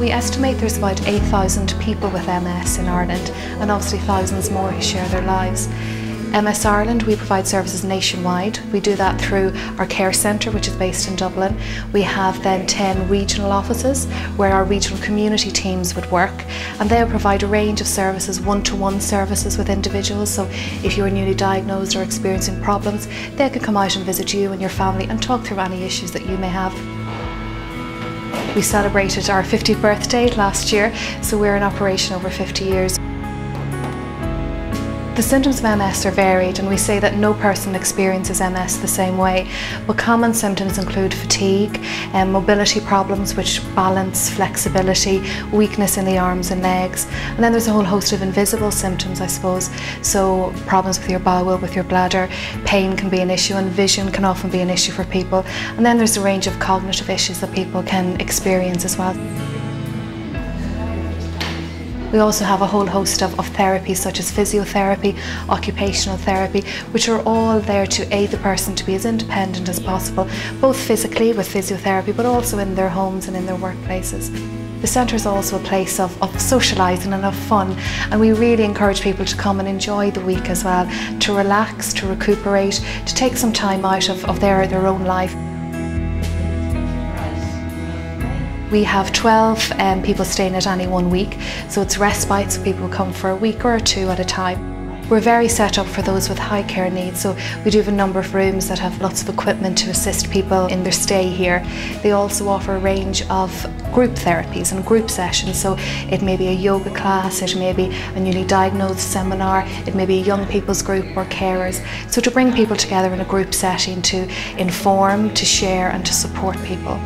We estimate there's about 8,000 people with MS in Ireland and obviously thousands more who share their lives. MS Ireland, we provide services nationwide. We do that through our care centre, which is based in Dublin. We have then 10 regional offices where our regional community teams would work and they'll provide a range of services, one-to-one -one services with individuals. So if you're newly diagnosed or experiencing problems, they can come out and visit you and your family and talk through any issues that you may have. We celebrated our 50th birthday last year, so we're in operation over 50 years. The symptoms of MS are varied and we say that no person experiences MS the same way, but common symptoms include fatigue, um, mobility problems which balance, flexibility, weakness in the arms and legs, and then there's a whole host of invisible symptoms I suppose, so problems with your bowel, with your bladder, pain can be an issue and vision can often be an issue for people, and then there's a range of cognitive issues that people can experience as well. We also have a whole host of, of therapies such as physiotherapy, occupational therapy, which are all there to aid the person to be as independent as possible, both physically with physiotherapy, but also in their homes and in their workplaces. The centre is also a place of, of socialising and of fun and we really encourage people to come and enjoy the week as well, to relax, to recuperate, to take some time out of, of their, their own life. We have 12 um, people staying at any one week, so it's respite, so people come for a week or two at a time. We're very set up for those with high care needs, so we do have a number of rooms that have lots of equipment to assist people in their stay here. They also offer a range of group therapies and group sessions, so it may be a yoga class, it may be a newly diagnosed seminar, it may be a young people's group or carers. So to bring people together in a group setting to inform, to share and to support people.